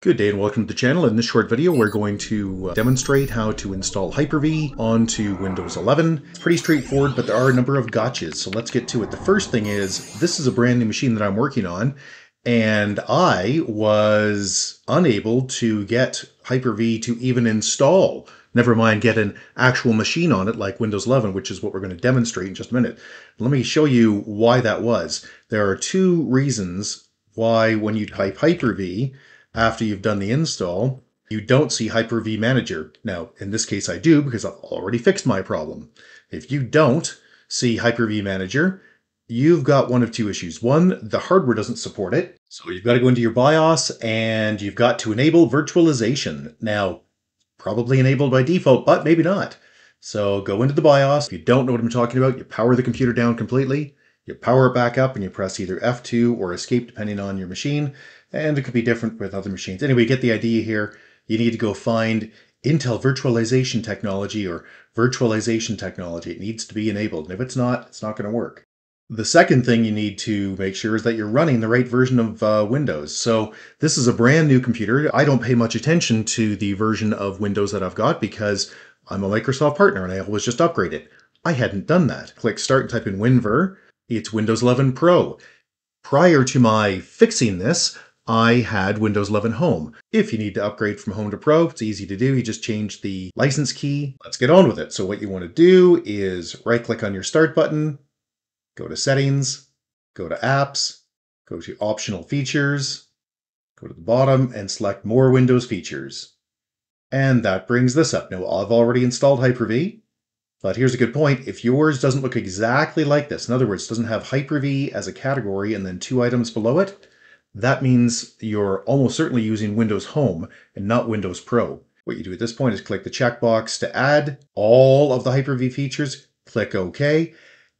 Good day and welcome to the channel. In this short video we're going to uh, demonstrate how to install Hyper-V onto Windows 11. It's pretty straightforward but there are a number of gotchas so let's get to it. The first thing is this is a brand new machine that I'm working on and I was unable to get Hyper-V to even install never mind get an actual machine on it like Windows 11 which is what we're going to demonstrate in just a minute. Let me show you why that was. There are two reasons why when you type Hyper-V after you've done the install, you don't see Hyper-V Manager. Now, in this case I do because I've already fixed my problem. If you don't see Hyper-V Manager, you've got one of two issues. One, the hardware doesn't support it. So you've got to go into your BIOS and you've got to enable virtualization. Now, probably enabled by default, but maybe not. So go into the BIOS. If you don't know what I'm talking about, you power the computer down completely. You power it back up and you press either F2 or escape depending on your machine. And it could be different with other machines. Anyway, get the idea here. You need to go find Intel virtualization technology or virtualization technology. It needs to be enabled. And if it's not, it's not going to work. The second thing you need to make sure is that you're running the right version of uh, Windows. So this is a brand new computer. I don't pay much attention to the version of Windows that I've got because I'm a Microsoft partner and I always just upgrade it. I hadn't done that. Click Start and type in WinVer. It's Windows 11 Pro. Prior to my fixing this, I had Windows 11 Home. If you need to upgrade from Home to Pro, it's easy to do. You just change the license key. Let's get on with it. So what you want to do is right click on your Start button, go to Settings, go to Apps, go to Optional Features, go to the bottom and select More Windows Features. And that brings this up. Now I've already installed Hyper-V. But here's a good point. If yours doesn't look exactly like this, in other words, doesn't have Hyper-V as a category and then two items below it, that means you're almost certainly using Windows Home and not Windows Pro. What you do at this point is click the checkbox to add all of the Hyper-V features, click OK,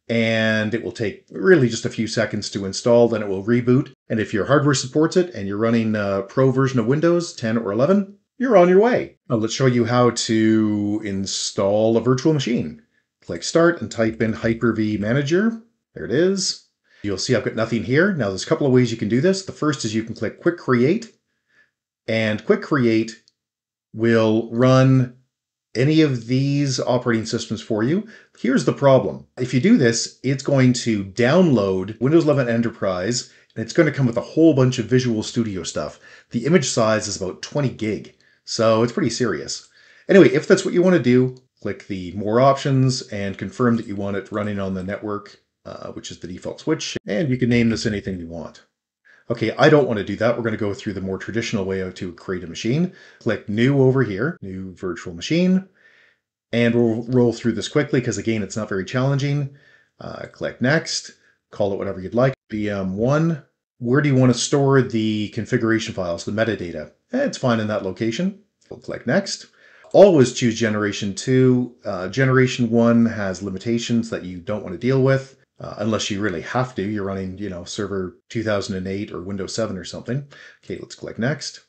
and it will take really just a few seconds to install, then it will reboot. And if your hardware supports it and you're running a Pro version of Windows 10 or 11, you're on your way. Now let's show you how to install a virtual machine. Click Start and type in Hyper-V Manager. There it is. You'll see I've got nothing here. Now there's a couple of ways you can do this. The first is you can click Quick Create, and Quick Create will run any of these operating systems for you. Here's the problem. If you do this, it's going to download Windows 11 Enterprise, and it's going to come with a whole bunch of Visual Studio stuff. The image size is about 20 gig. So it's pretty serious. Anyway, if that's what you want to do, click the More Options and confirm that you want it running on the network, uh, which is the default switch, and you can name this anything you want. Okay, I don't want to do that. We're going to go through the more traditional way to create a machine. Click New over here, New Virtual Machine, and we'll roll through this quickly because, again, it's not very challenging. Uh, click Next, call it whatever you'd like. VM1, where do you want to store the configuration files, the metadata? Eh, it's fine in that location. We'll click Next. Always choose Generation 2. Uh, Generation 1 has limitations that you don't want to deal with. Uh, unless you really have to. You're running, you know, Server 2008 or Windows 7 or something. Okay, let's click Next.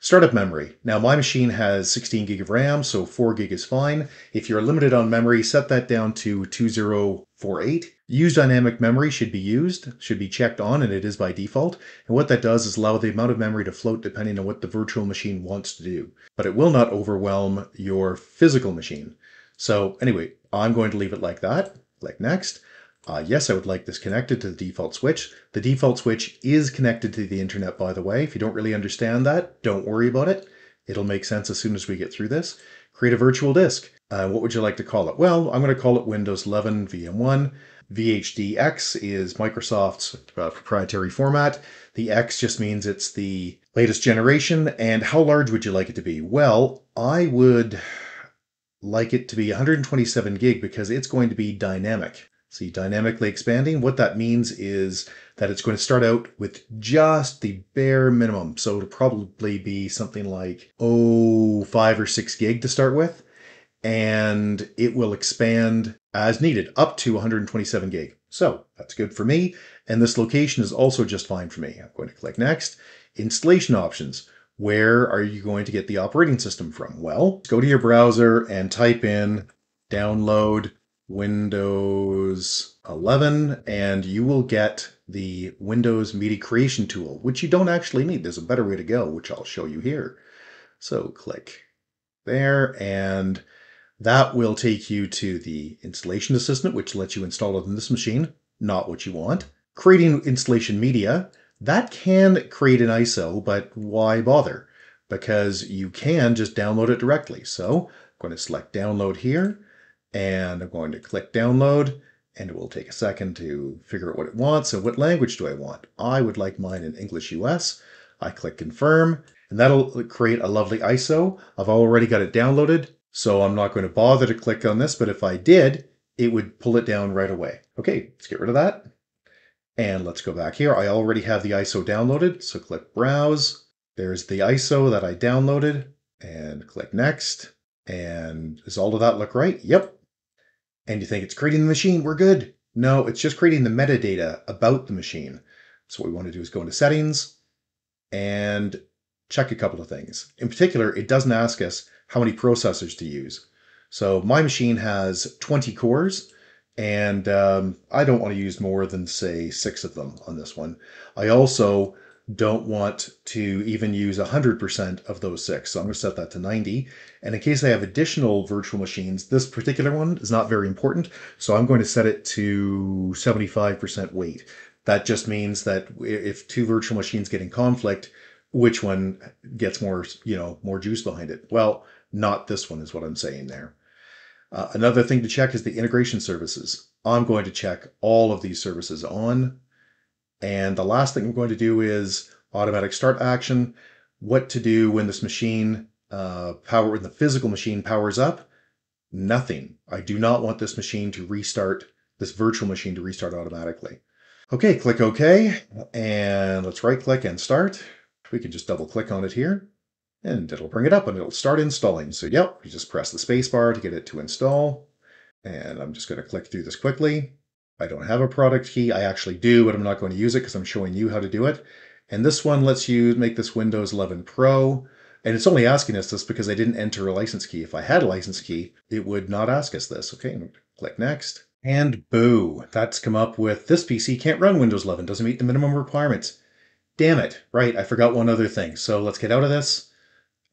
Startup memory. Now my machine has 16 gig of RAM, so 4 gig is fine. If you're limited on memory, set that down to 2048. Use dynamic memory should be used, should be checked on, and it is by default. And what that does is allow the amount of memory to float depending on what the virtual machine wants to do. But it will not overwhelm your physical machine. So anyway, I'm going to leave it like that. Click Next. Uh, yes, I would like this connected to the default switch. The default switch is connected to the internet, by the way. If you don't really understand that, don't worry about it. It'll make sense as soon as we get through this. Create a virtual disk. Uh, what would you like to call it? Well, I'm going to call it Windows 11 VM1. VHDX is Microsoft's uh, proprietary format. The X just means it's the latest generation. And how large would you like it to be? Well, I would like it to be 127 gig because it's going to be dynamic. See, dynamically expanding, what that means is that it's going to start out with just the bare minimum. So it'll probably be something like, oh, five or six gig to start with. And it will expand as needed up to 127 gig. So that's good for me. And this location is also just fine for me. I'm going to click next. Installation options. Where are you going to get the operating system from? Well, go to your browser and type in download Windows 11, and you will get the Windows Media Creation tool, which you don't actually need. There's a better way to go, which I'll show you here. So click there, and that will take you to the installation assistant, which lets you install it on this machine, not what you want. Creating installation media, that can create an ISO, but why bother? Because you can just download it directly. So I'm going to select download here, and I'm going to click download, and it will take a second to figure out what it wants. So what language do I want? I would like mine in English US. I click confirm, and that'll create a lovely ISO. I've already got it downloaded, so I'm not going to bother to click on this, but if I did, it would pull it down right away. Okay, let's get rid of that. And let's go back here. I already have the ISO downloaded, so click Browse. There's the ISO that I downloaded, and click Next. And does all of that look right? Yep. And you think it's creating the machine, we're good. No, it's just creating the metadata about the machine. So what we want to do is go into Settings and check a couple of things. In particular, it doesn't ask us how many processors to use. So my machine has 20 cores, and um, I don't want to use more than, say, six of them on this one. I also don't want to even use 100% of those six. So I'm going to set that to 90. And in case I have additional virtual machines, this particular one is not very important. So I'm going to set it to 75% weight. That just means that if two virtual machines get in conflict, which one gets more, you know, more juice behind it? Well, not this one is what I'm saying there. Uh, another thing to check is the integration services. I'm going to check all of these services on. And the last thing I'm going to do is automatic start action, what to do when this machine uh, power, when the physical machine powers up. Nothing. I do not want this machine to restart, this virtual machine to restart automatically. Okay, click OK, and let's right click and start. We can just double click on it here and it'll bring it up and it'll start installing. So yep, you just press the spacebar to get it to install. And I'm just going to click through this quickly. I don't have a product key. I actually do, but I'm not going to use it because I'm showing you how to do it. And this one lets you make this Windows 11 Pro. And it's only asking us this because I didn't enter a license key. If I had a license key, it would not ask us this. Okay, click next. And boo, that's come up with this PC can't run Windows 11, doesn't meet the minimum requirements. Damn it, right, I forgot one other thing. So let's get out of this.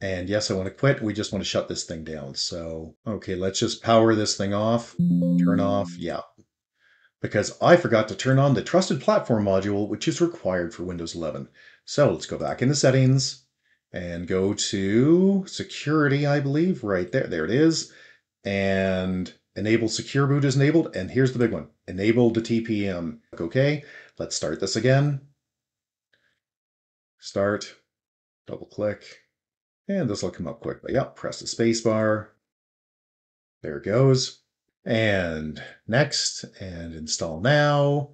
And yes, I want to quit. We just want to shut this thing down. So, okay, let's just power this thing off, turn off, yeah. Because I forgot to turn on the Trusted Platform module, which is required for Windows 11. So let's go back into Settings and go to Security, I believe, right there. There it is. And Enable Secure Boot is enabled. And here's the big one, enable the TPM. Okay, let's start this again. Start, double click, and this will come up quickly. Yep, press the space bar. There it goes. And next, and install now.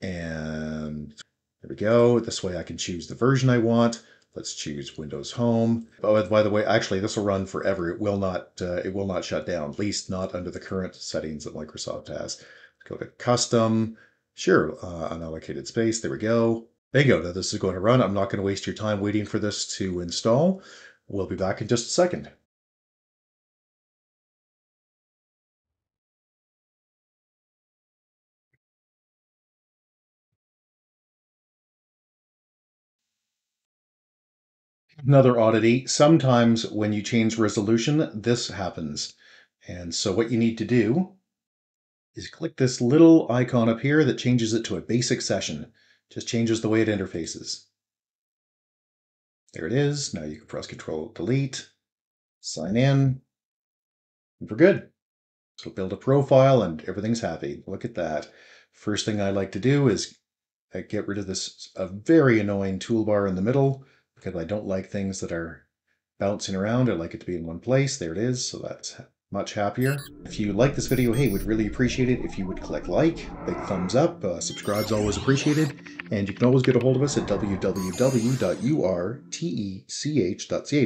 And there we go. This way I can choose the version I want. Let's choose Windows Home. Oh, by the way, actually, this will run forever. It will not. Uh, it will not shut down. At least not under the current settings that Microsoft has. Go to Custom. Sure, uh, unallocated space. There we go. There you go. Now this is going to run. I'm not going to waste your time waiting for this to install. We'll be back in just a second. Another oddity, sometimes when you change resolution, this happens. And so what you need to do is click this little icon up here that changes it to a basic session. Just changes the way it interfaces. There it is. Now you can press Control Delete, sign in, and we're good. So build a profile and everything's happy. Look at that. First thing I like to do is uh, get rid of this a very annoying toolbar in the middle because I don't like things that are bouncing around. I like it to be in one place. There it is. So that's much happier. If you like this video, hey, would really appreciate it if you would click like, big thumbs up, uh, subscribe's always appreciated, and you can always get a hold of us at www.urtech.ca,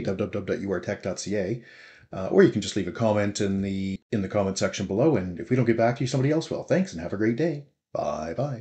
www.urtech.ca, uh, or you can just leave a comment in the in the comment section below, and if we don't get back to you, somebody else will. Thanks, and have a great day. Bye bye.